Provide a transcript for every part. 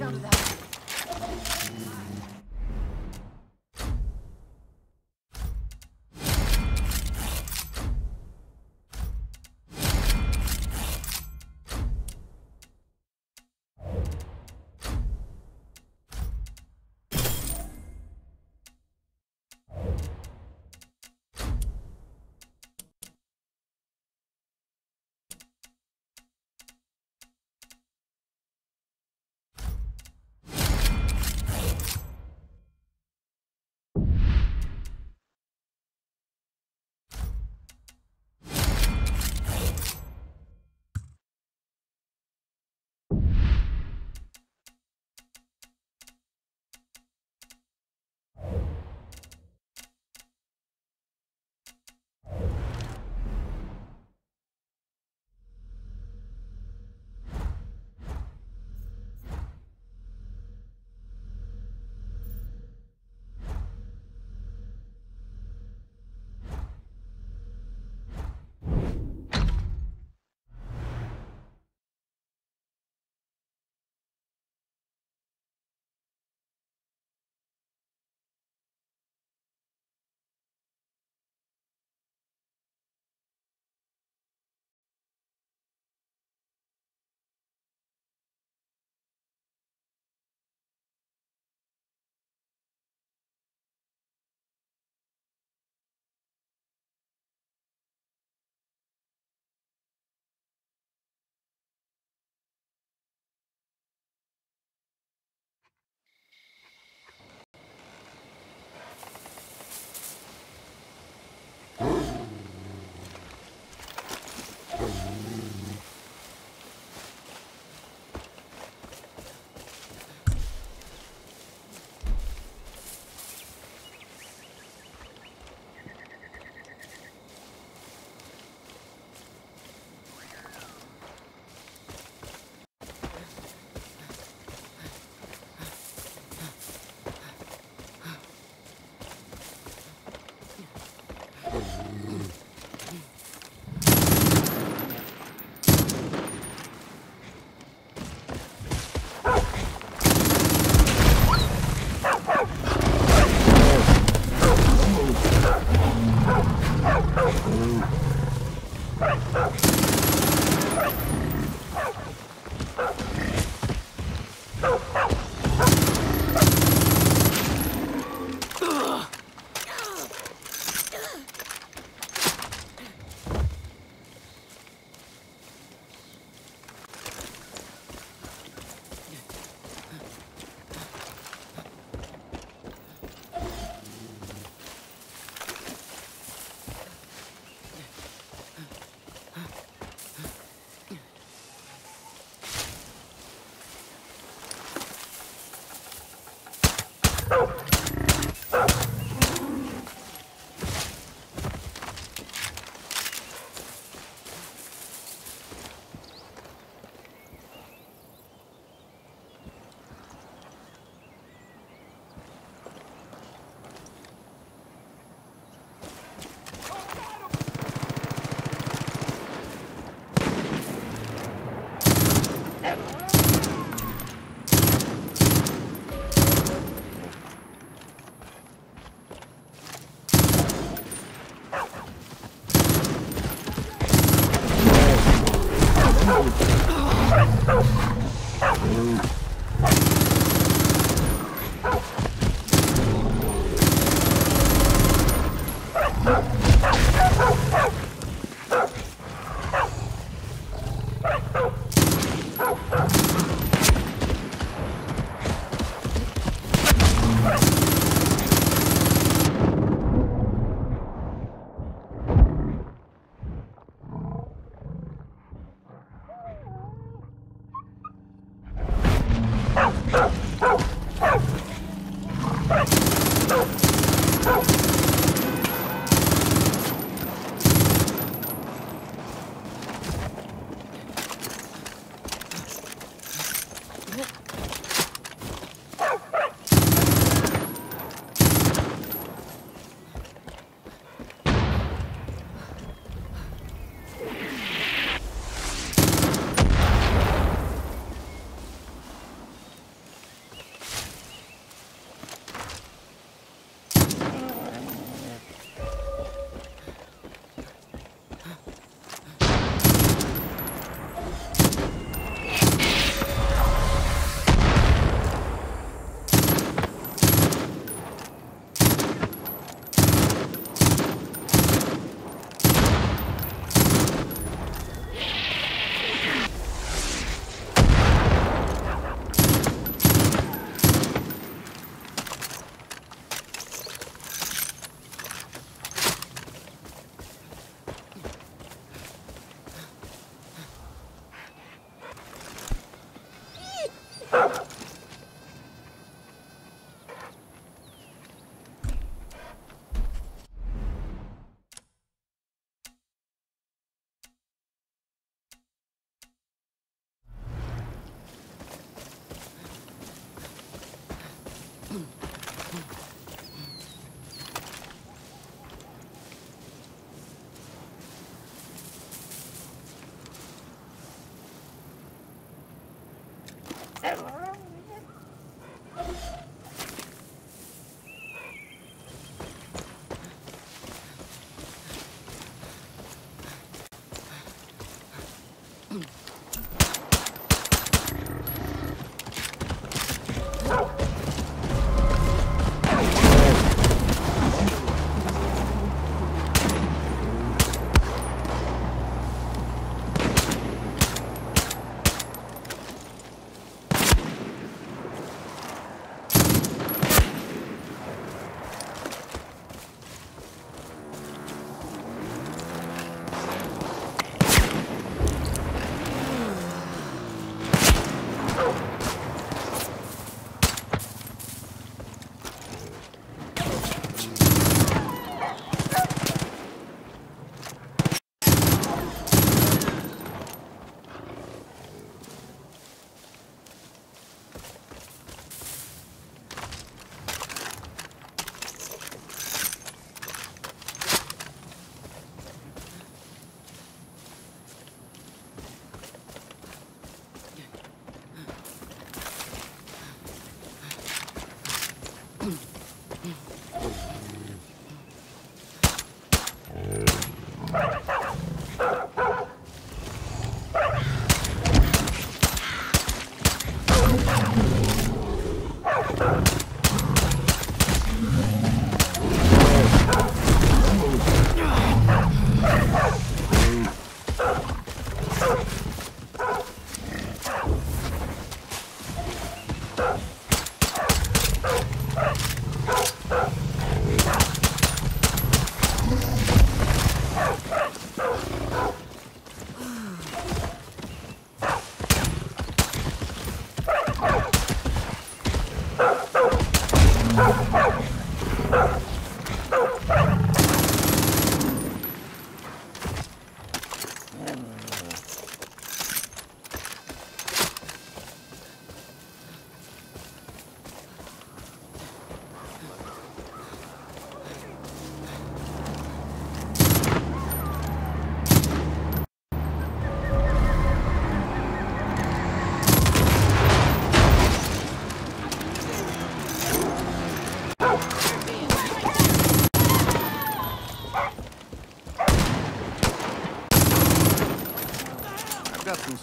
Sound that.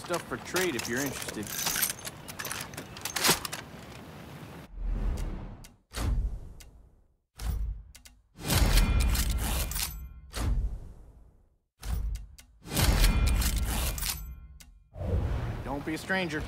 Stuff for trade if you're interested. Don't be a stranger.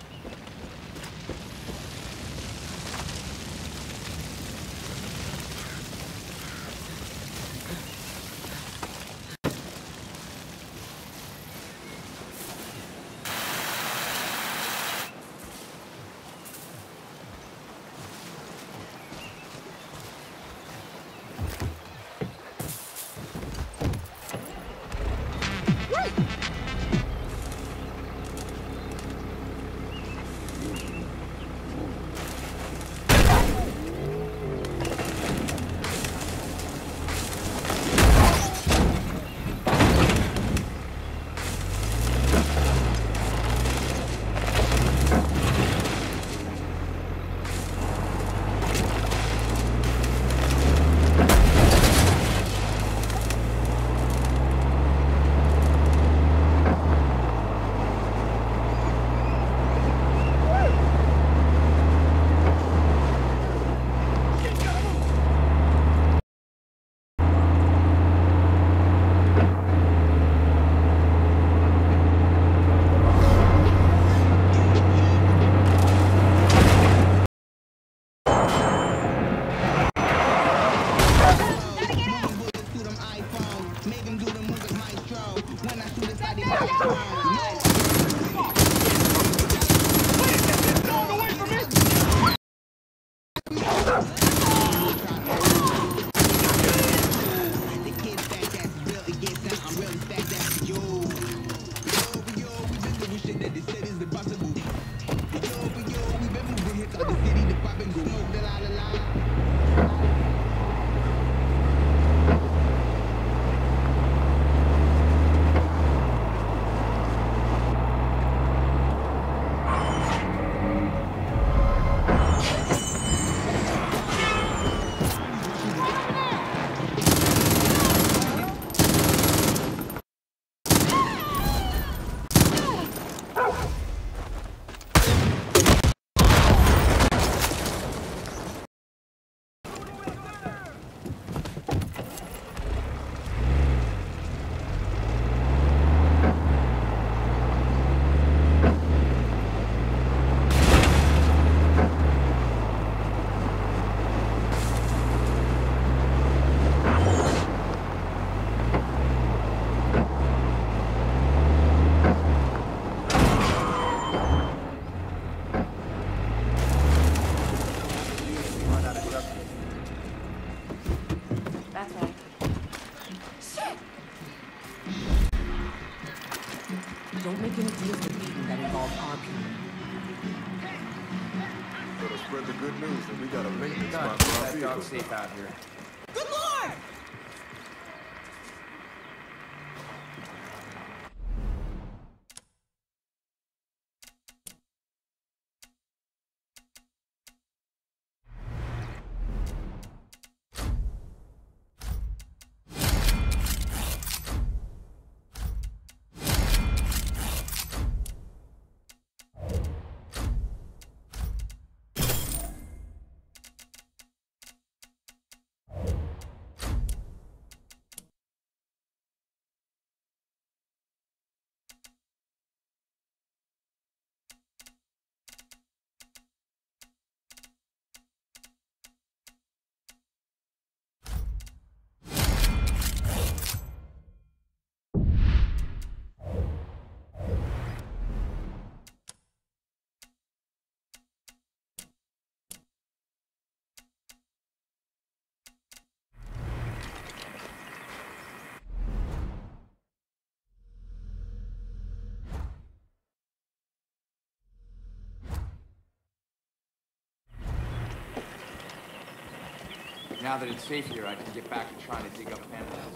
Now that it's safe here, I can get back to trying to dig up Phantom.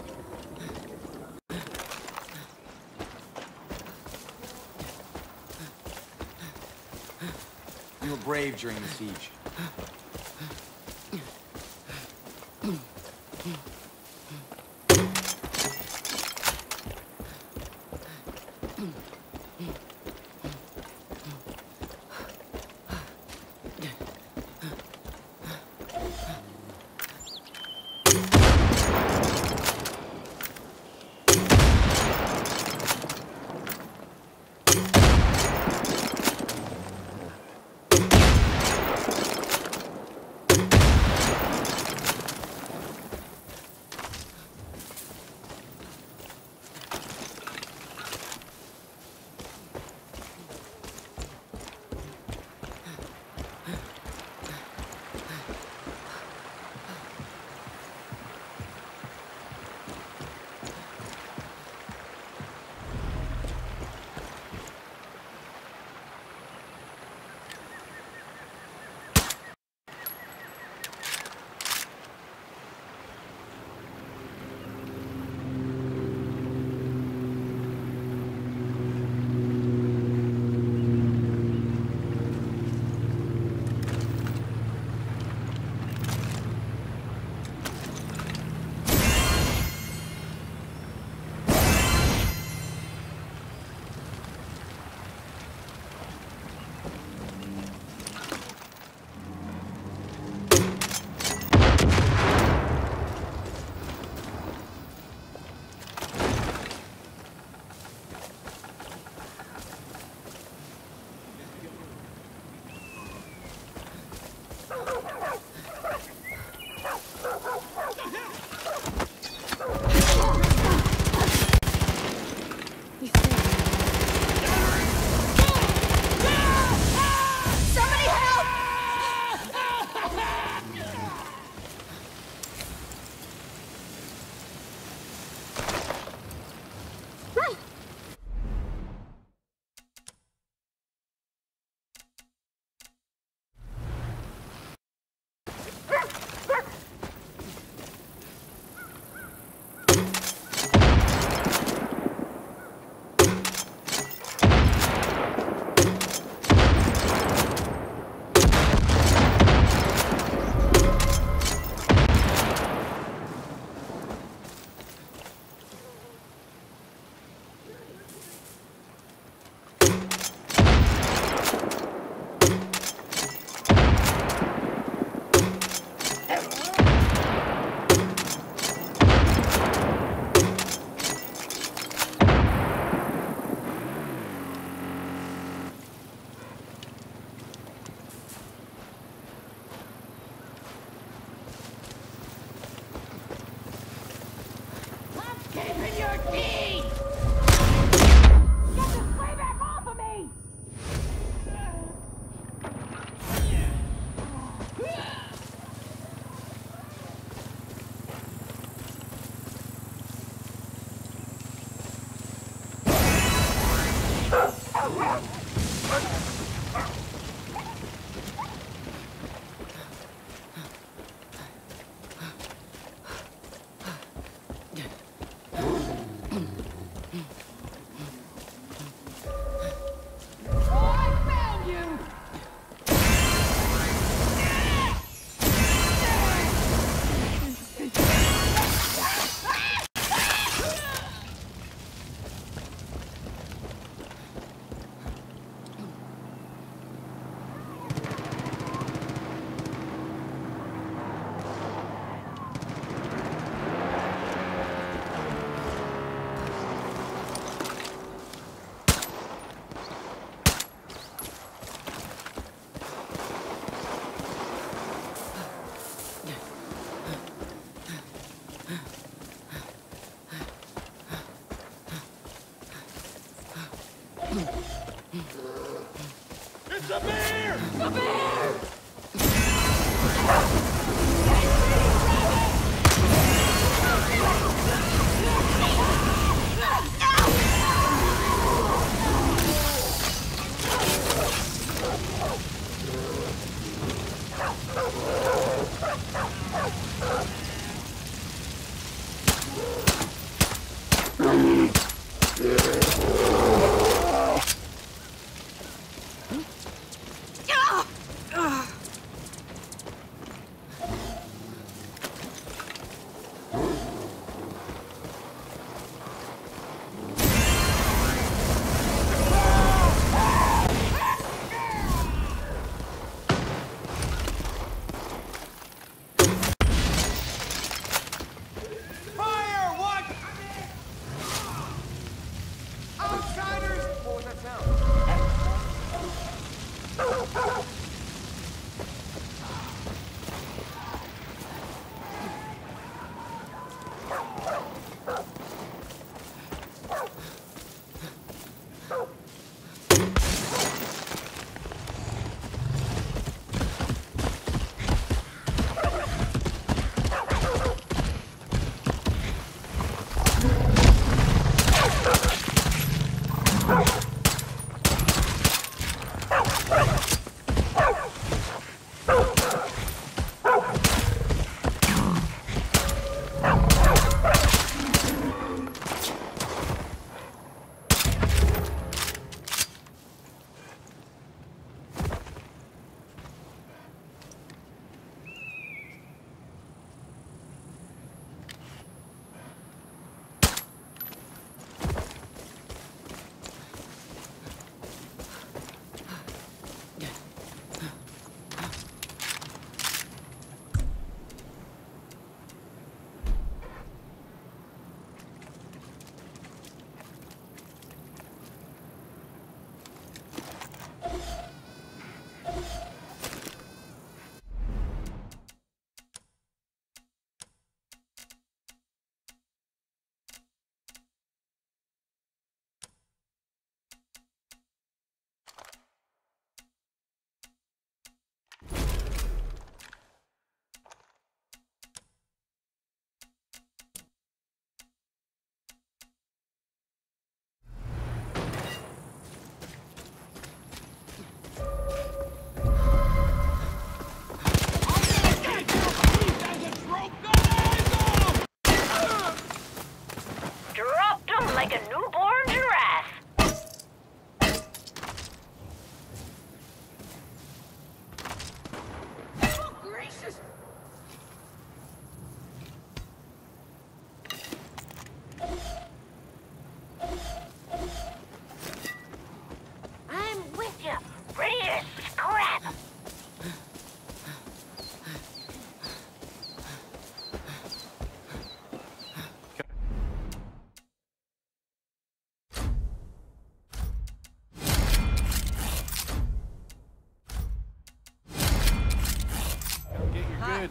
You were brave during the siege.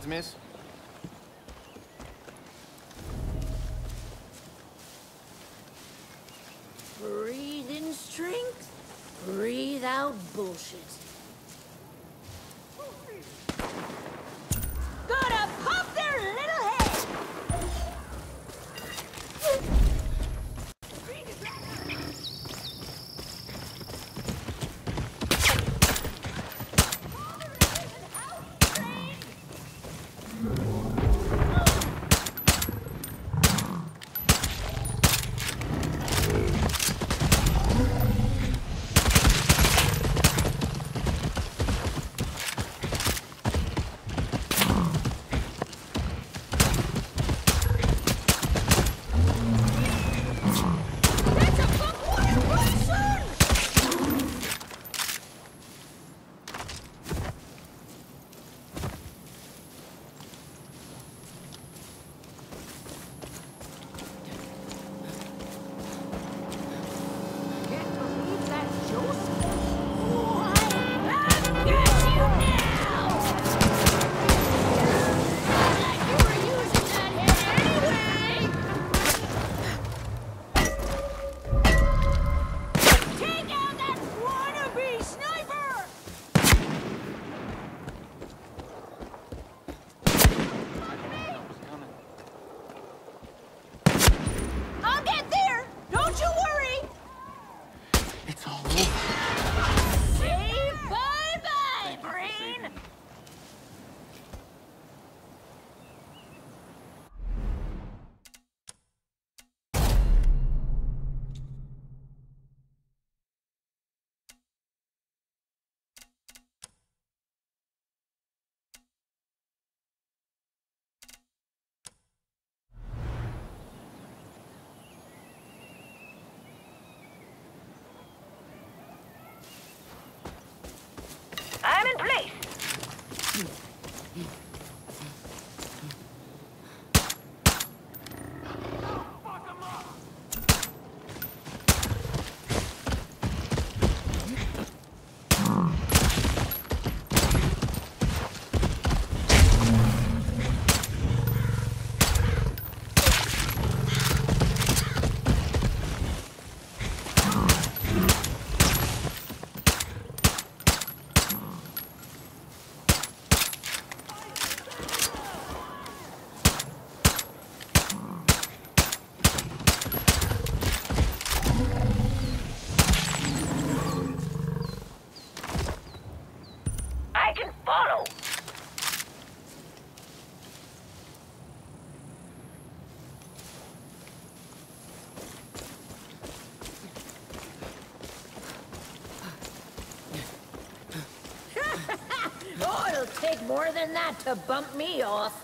Miss. Breathe in strength, breathe out bullshit. than that to bump me off.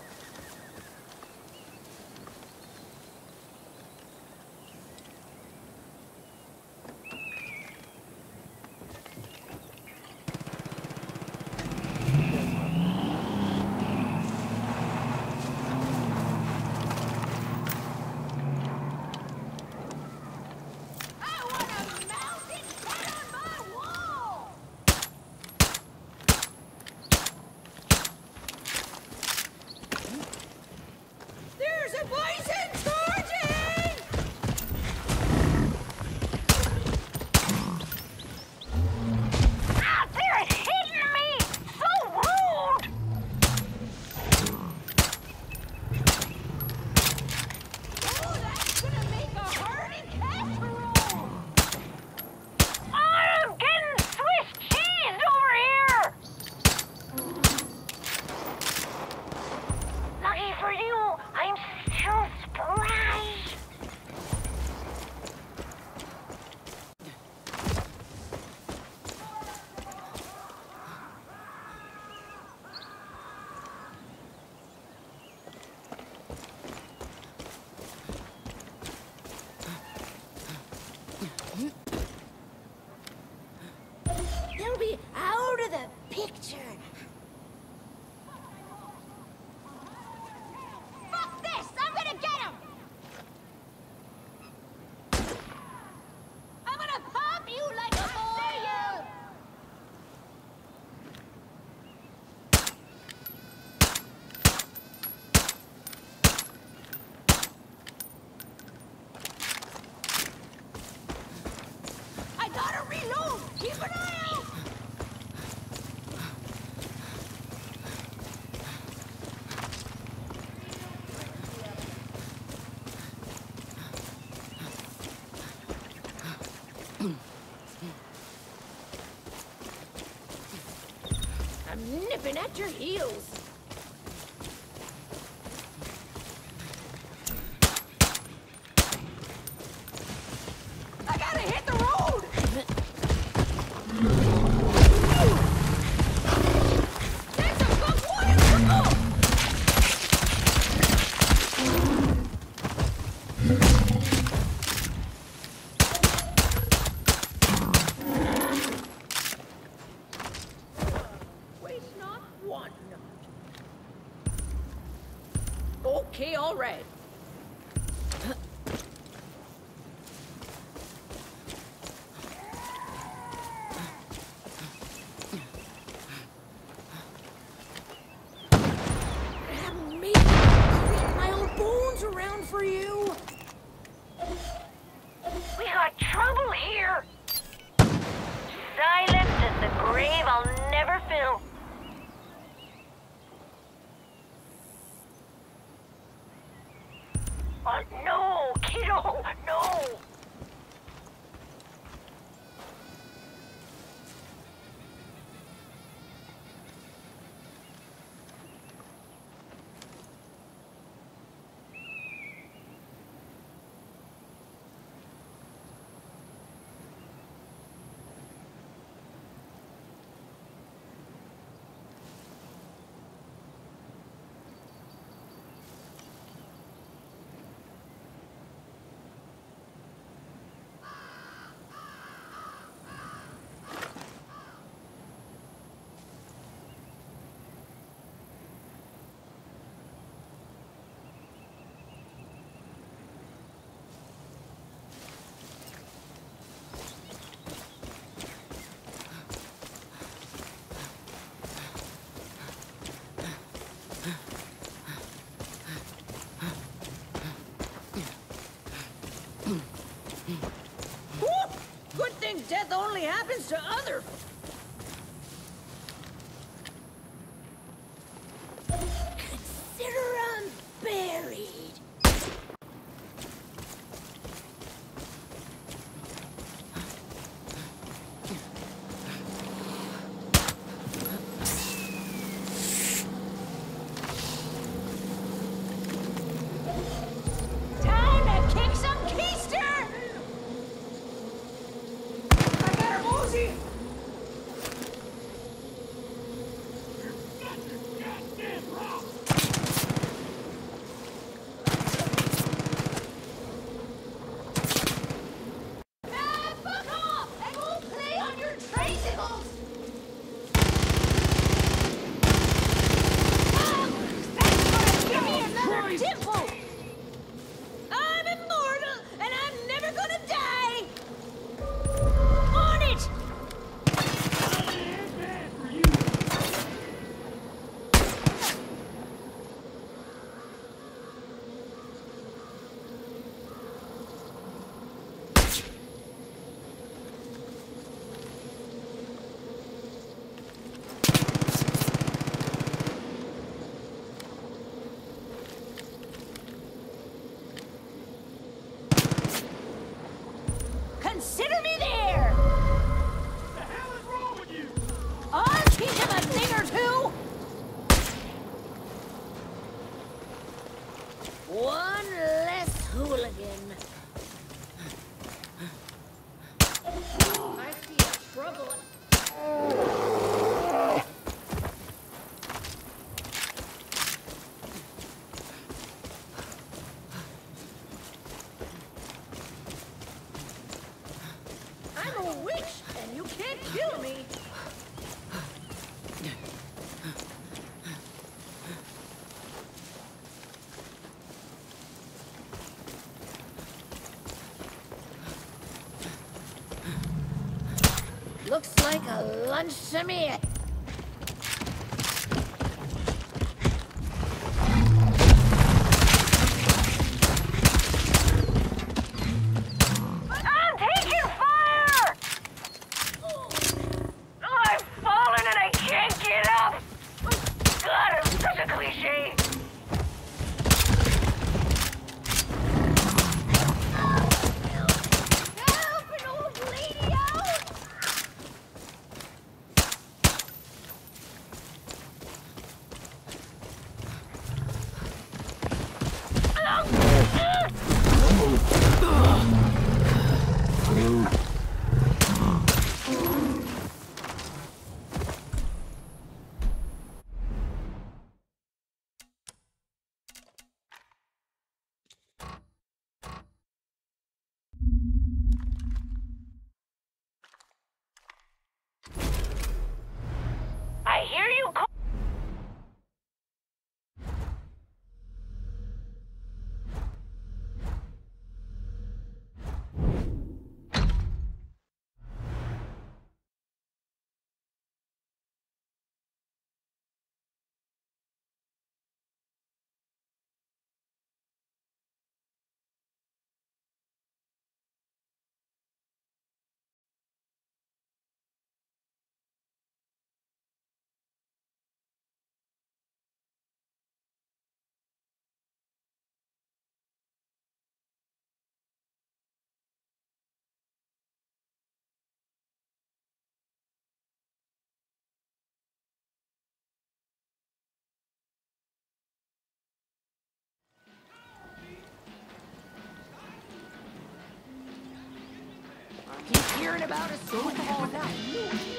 be out of the picture. at your heels. only happens to other Consider me there! Lunch to hearing about us. Go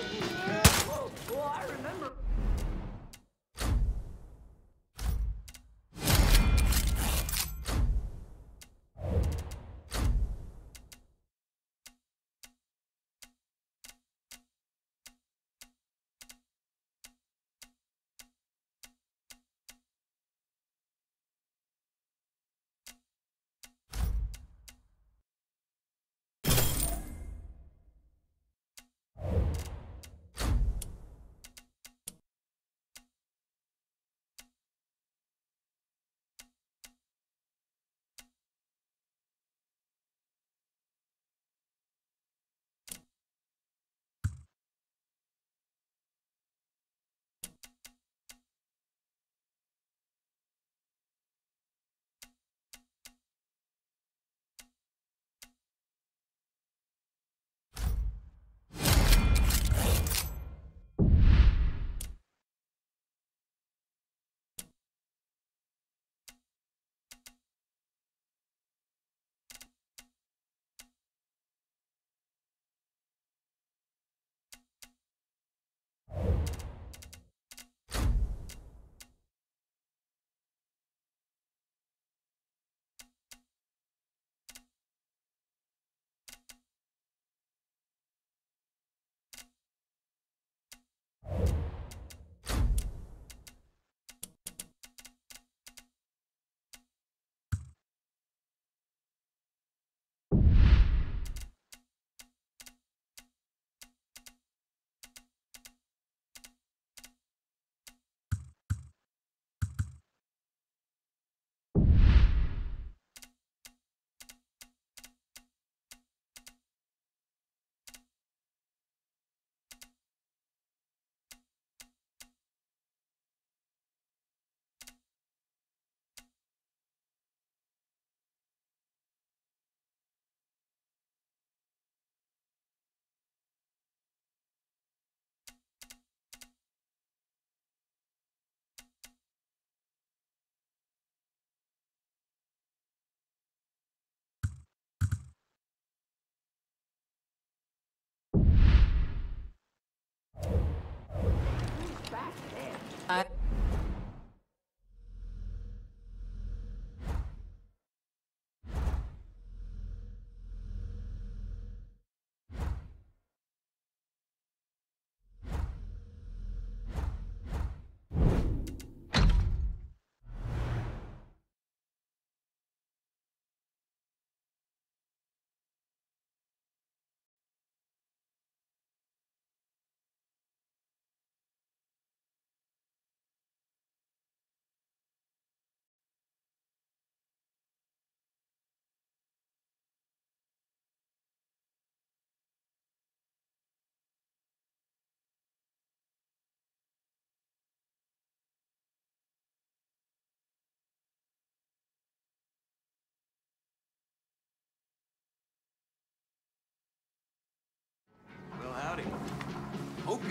I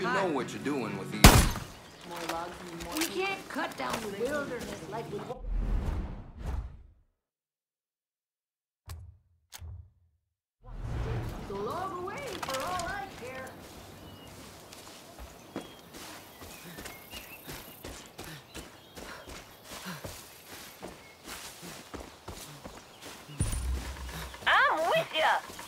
you know what you're doing with these. We can't cut down the wilderness like we... Yeah.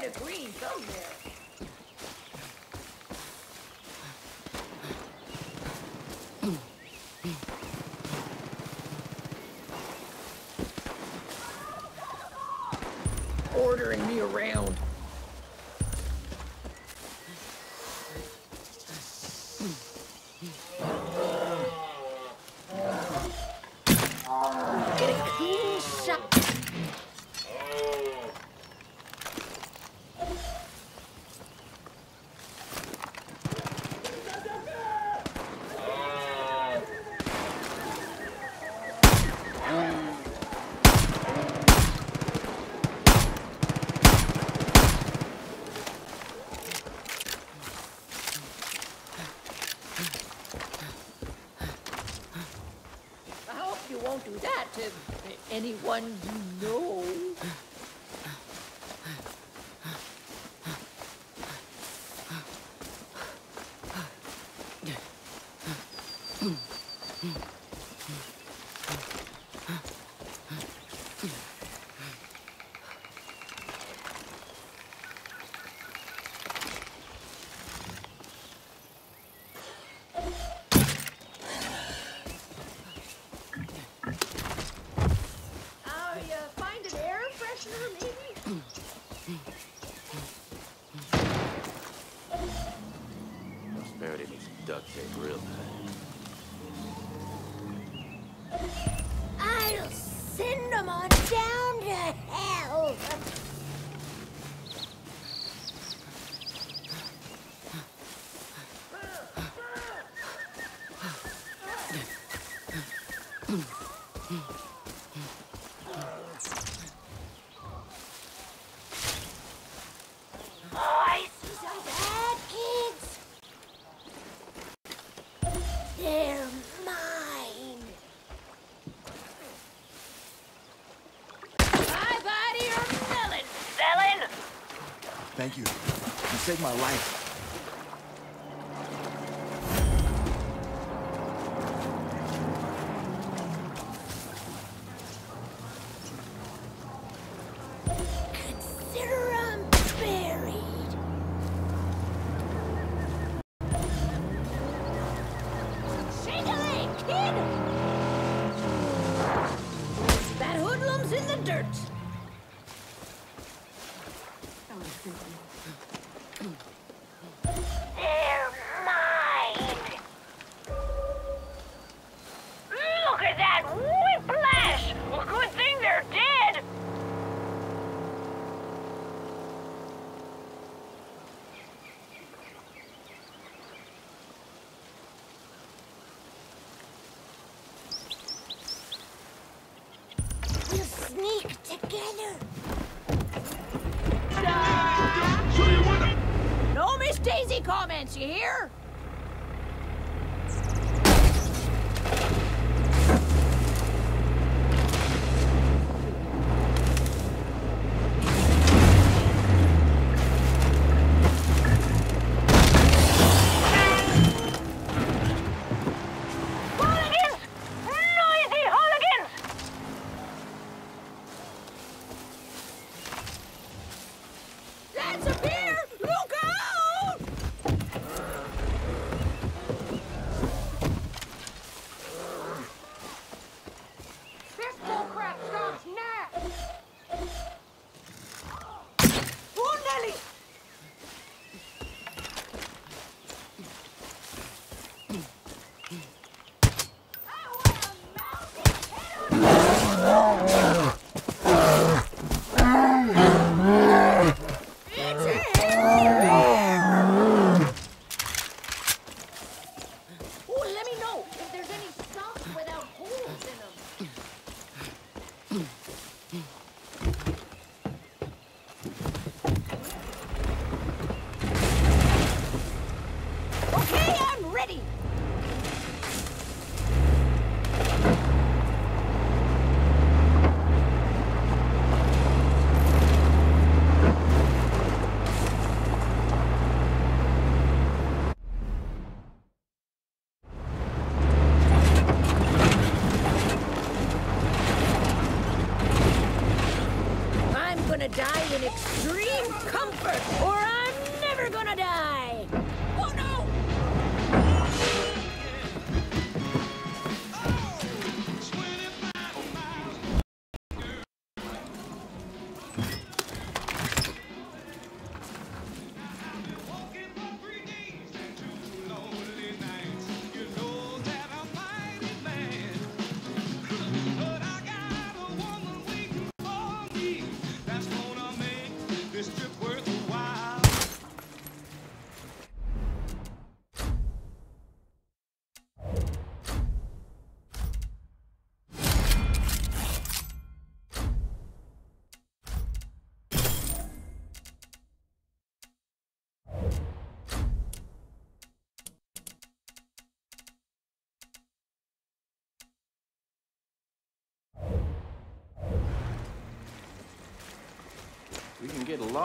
shade of green somewhere. Okay, great. Thank you. You saved my life. chance, you hear?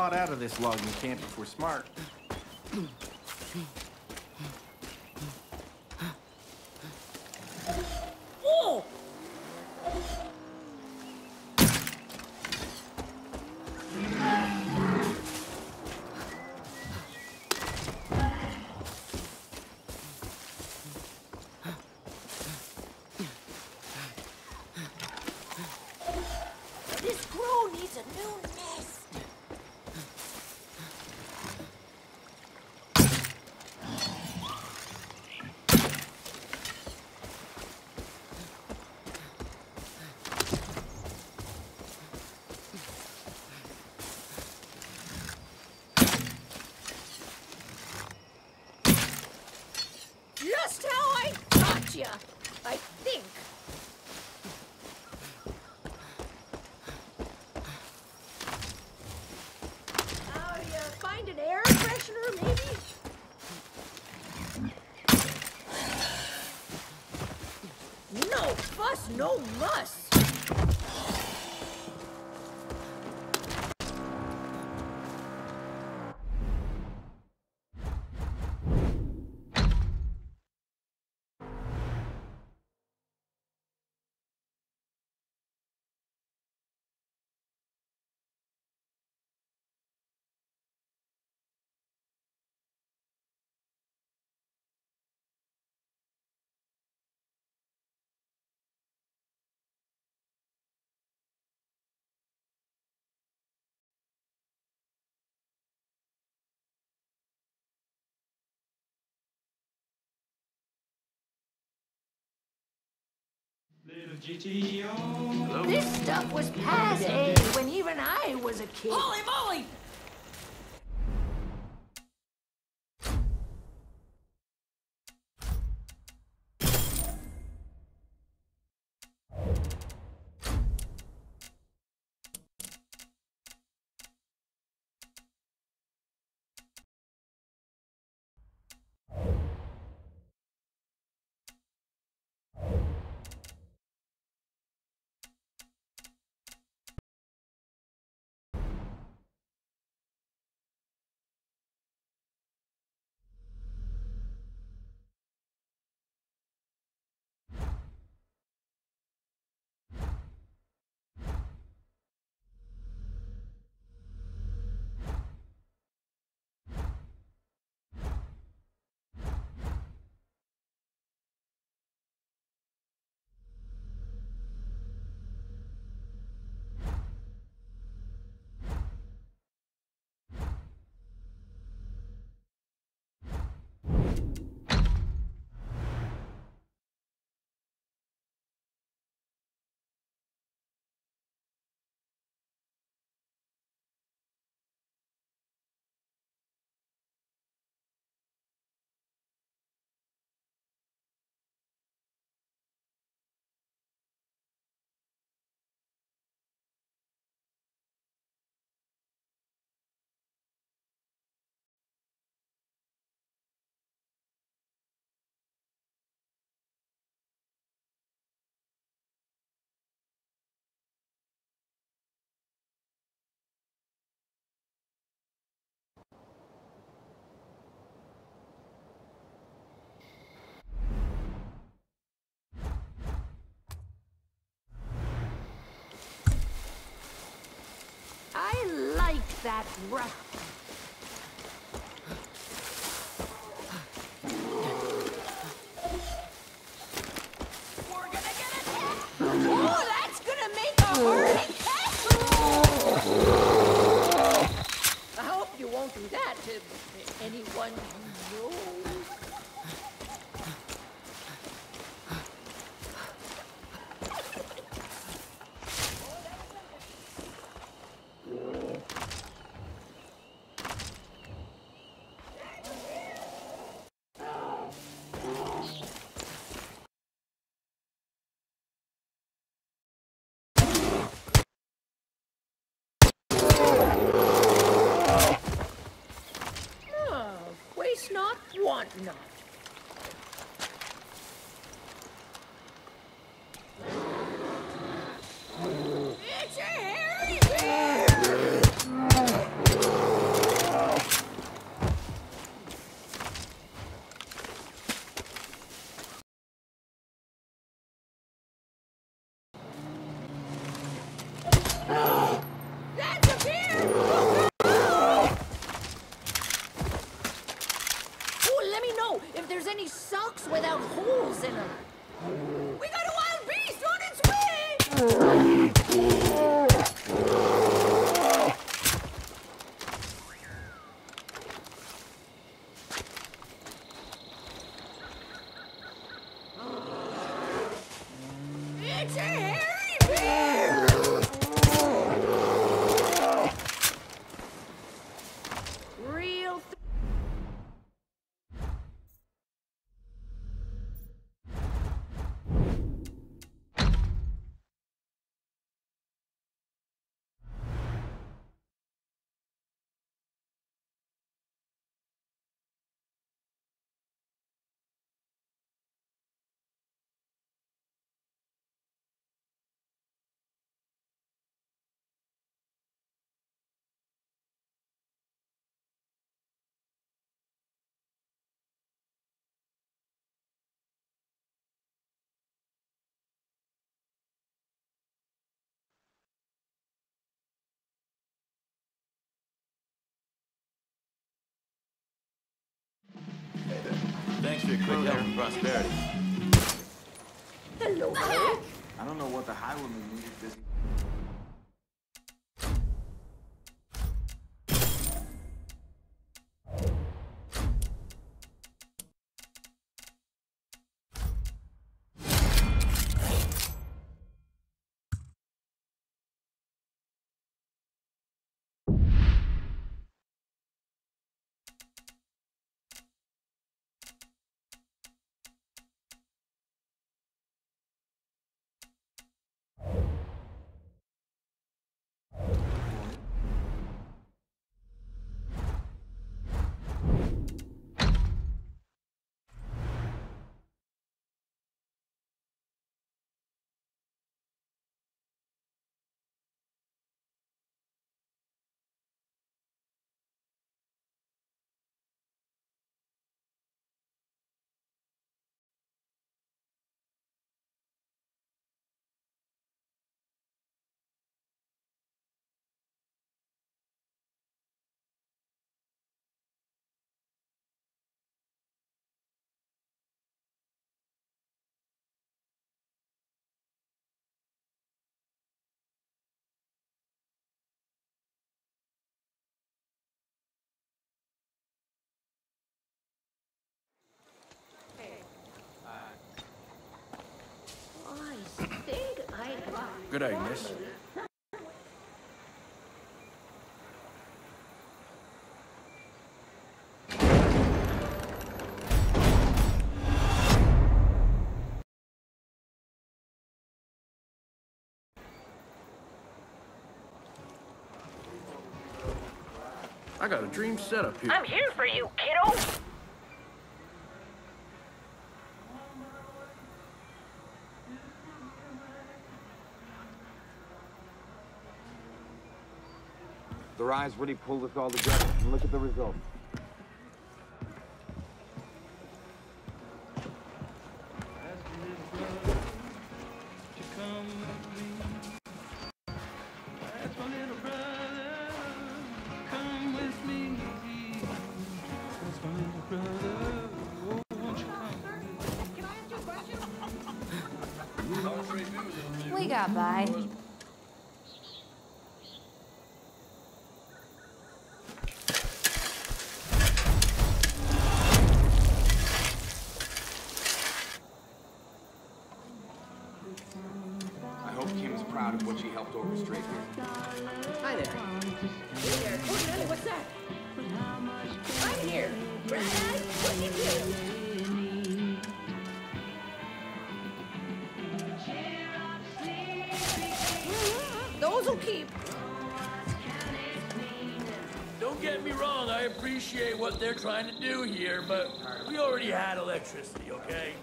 Lot out of this logging camp if we're smart. This crow needs a new nest. No muss. This stuff was passe when even I was a kid. Holy moly! A hurting I hope you won't do that to anyone you know. Thanks for your quick help and prosperity. Hello. I don't know what the highwayman needed this. Good day, miss. I got a dream set up here. I'm here for you, kiddo. Their eyes really pulled us all together. And look at the result. Kim is proud of what she helped orchestrate here. Hi there. Hey there. Oh, Nelly, what's that? I'm here. Brad, what you do? Those'll keep. Don't get me wrong, I appreciate what they're trying to do here, but we already had electricity, okay?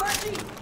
Boy,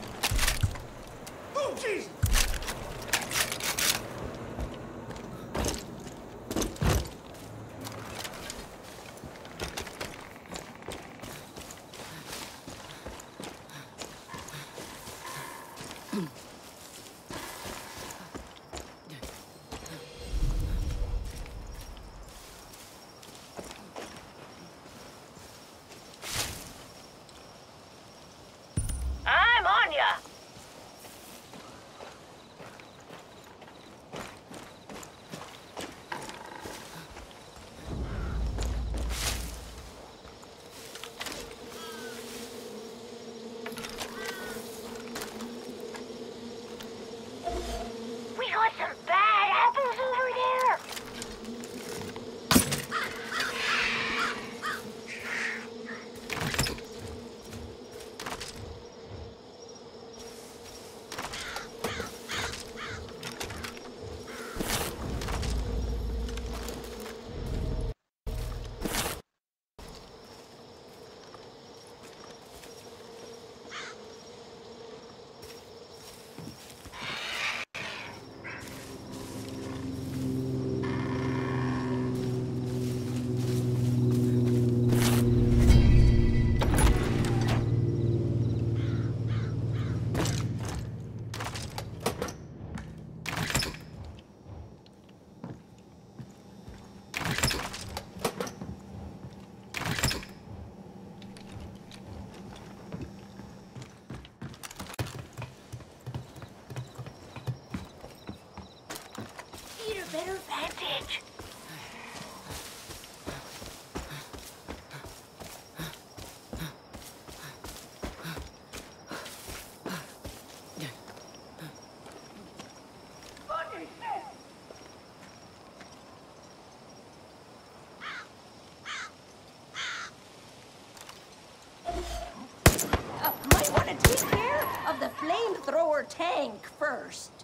flamethrower tank first.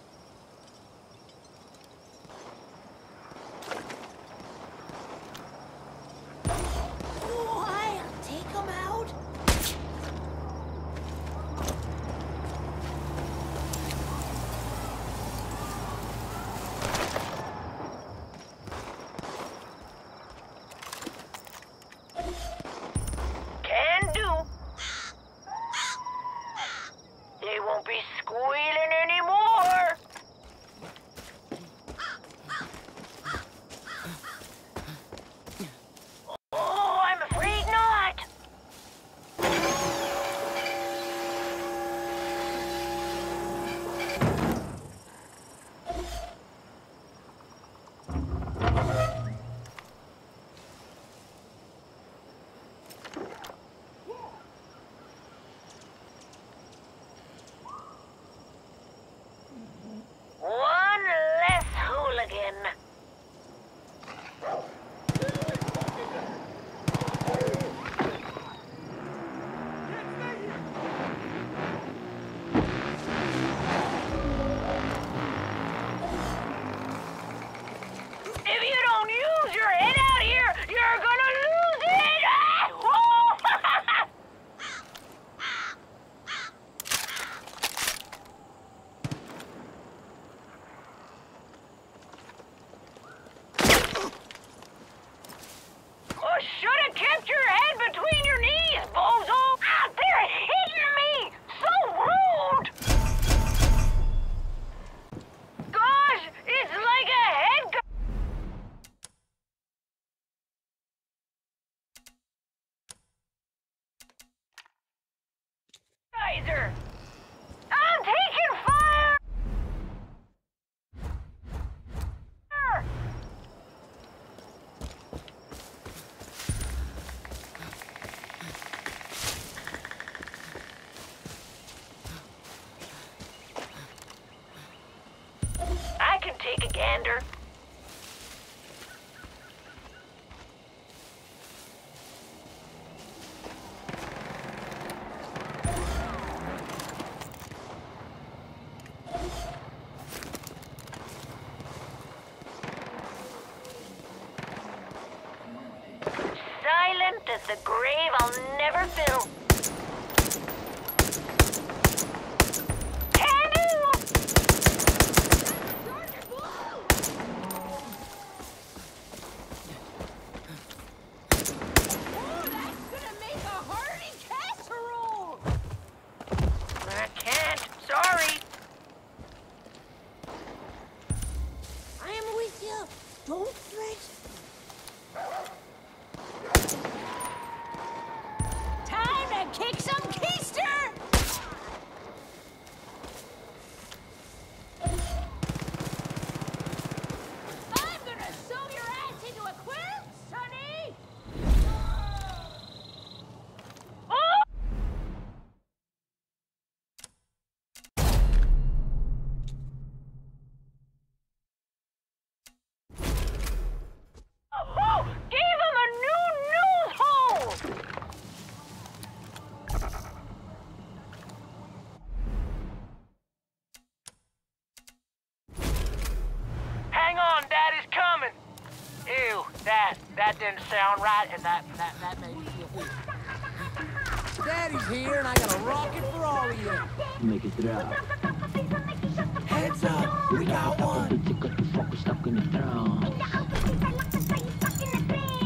Gander. Silent as the grave I'll never fill. Canoe! I can't. Sorry. I am with you. Don't fret. Time to kick some keister! I'm gonna sew your ass into a quilt, Sonny! Oh! Oh, gave him a new news hole! Hang on, Daddy's coming. Ew, that that didn't sound right, and that that that made me feel weird. Daddy's here, and I got a rocket for all of you. Make it through. Heads up, we got one. Bitch, got the fucker stuck in the throne. We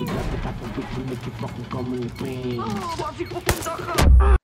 got the type of bitch who make you fucking come in your pants. I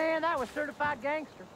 Man, that was certified gangster.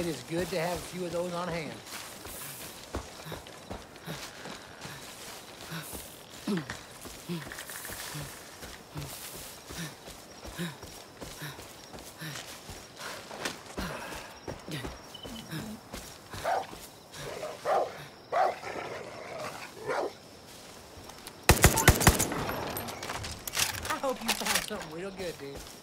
It is good to have a few of those on hand. I hope you found something real good, dude.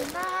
I